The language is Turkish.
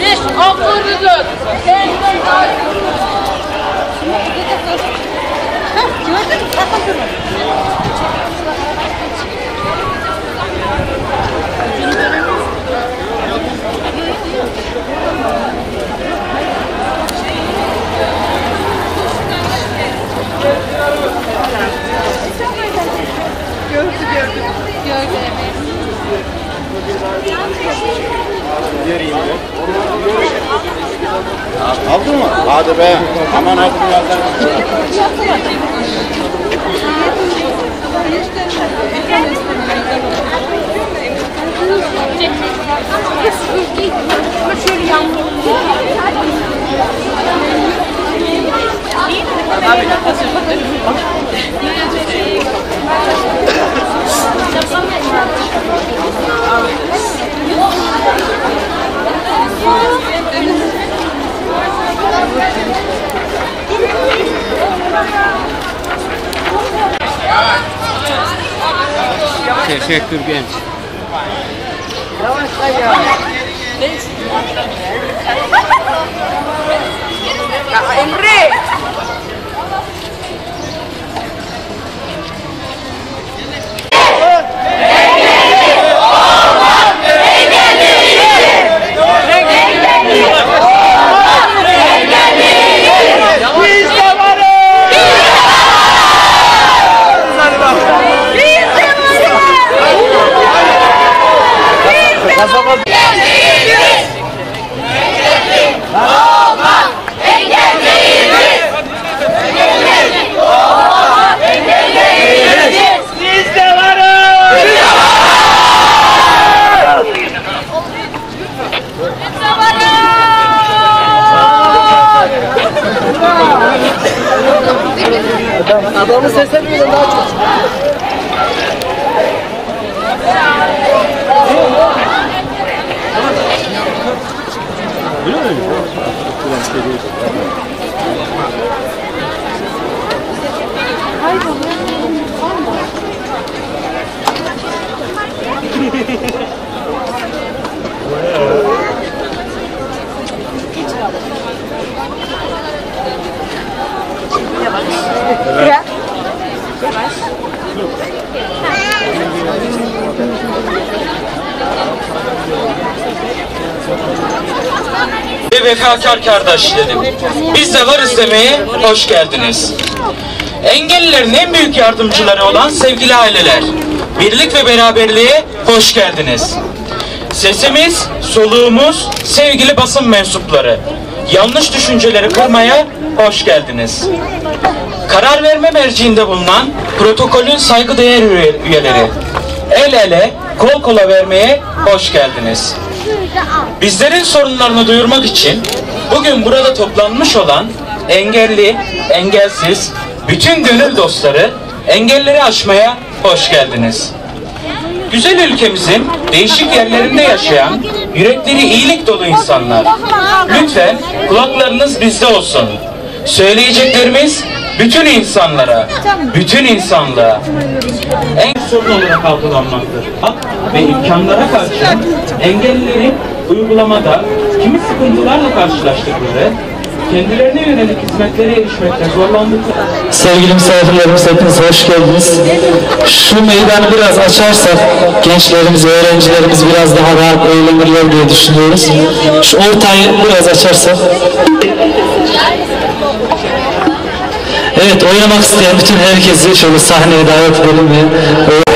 Beş akıllıdır. Senden daha Aldın mı? Hadi be. Aman hadi birazdan. Şöyle yağmur. Teşekkür Gergely Games. Vamos receber. Vefakar kardeşlerim. Biz de varız demeye hoş geldiniz. Engellilerin en büyük yardımcıları olan sevgili aileler. Birlik ve beraberliğe hoş geldiniz. Sesimiz, soluğumuz, sevgili basın mensupları. Yanlış düşünceleri kırmaya hoş geldiniz. Karar verme merciinde bulunan protokolün saygıdeğer üye- üyeleri. El ele, kol kola vermeye hoş geldiniz. Bizlerin sorunlarını duyurmak için bugün burada toplanmış olan engelli, engelsiz, bütün gönül dostları engelleri aşmaya hoş geldiniz. Güzel ülkemizin değişik yerlerinde yaşayan yürekleri iyilik dolu insanlar. Lütfen kulaklarınız bizde olsun. Söyleyeceklerimiz bütün insanlara, bütün insanlığa en sorun olarak algılanmaktadır. Hak ve imkanlara karşı engellilerin uygulamada kimi sıkıntılarla karşılaştıkları, kendilerine yönelik hizmetlere erişmekte zorlandıkları Sevgili misafirlerimiz hepiniz hoş geldiniz. Şu meydanı biraz açarsak gençlerimiz, öğrencilerimiz biraz daha rahat eğlenirler diye düşünüyoruz. Şu ortayı biraz açarsak. Evet oynamak isteyen bütün herkesi şöyle sahneye davet edelim ve